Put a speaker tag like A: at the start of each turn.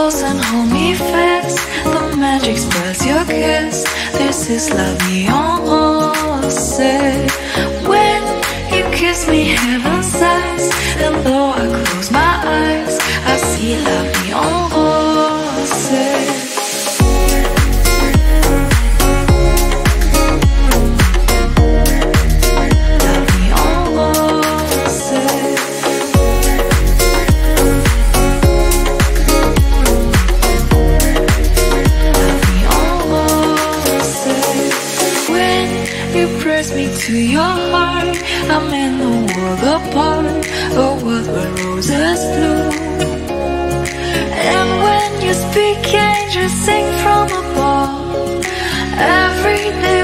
A: close and hold me fast. The magic spells your kiss. This is love neon rosé. When you kiss me, heaven sighs. And though I close my eyes, I see love. You press me to your heart, I'm in a world apart, a world where roses bloom. And when you speak, angels sing from above. To turn